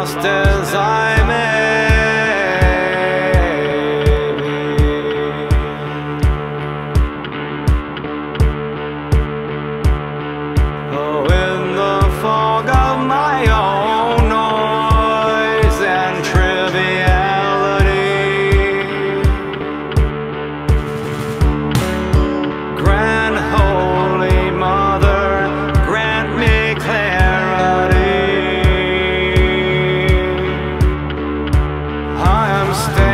lost as I I'm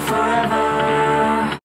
forever.